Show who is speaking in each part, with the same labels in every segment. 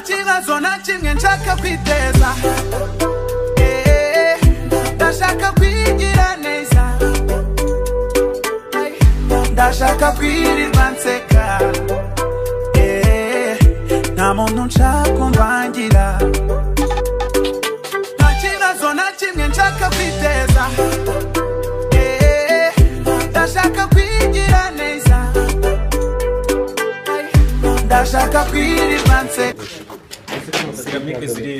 Speaker 1: nta kibazo na kimwe nshaka kwiteza. Eh, ndashaka kwigira neza. Ndashaka kwirirwa nseka. Eh, nta muntu nshaka kumvangira ndashaka kwirirwa nseka
Speaker 2: Seramike ziri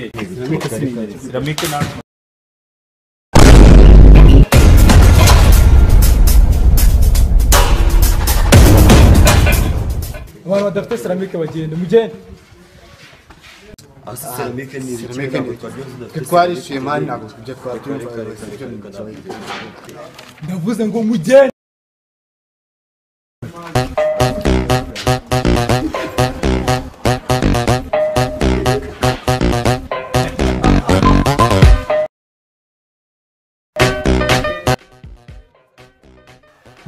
Speaker 2: Seramike na
Speaker 3: abantu badafite seramike bagenda mugende
Speaker 4: twarishyuye mani ntabwo tujya twabyumva
Speaker 3: ndavuze ngo mugende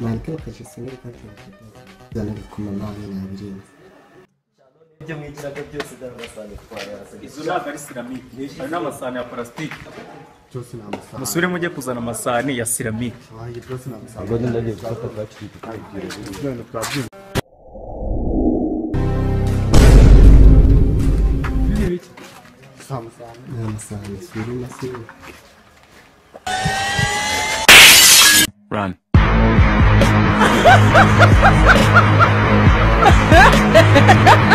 Speaker 4: mwandike bakajya sinari kati zana ku munani n'abirinzi
Speaker 5: ibyo mwigiraga byose by'amasahani twara
Speaker 2: izo ntabwo ari seramike hari n'amasahani ya parasitike
Speaker 4: byose ni amafaranga
Speaker 2: musubire mujye kuzana amasahani ya
Speaker 4: ni amafaranga
Speaker 5: ndagiye gufata bwacyo
Speaker 4: none Ha ha ha ha
Speaker 2: ha!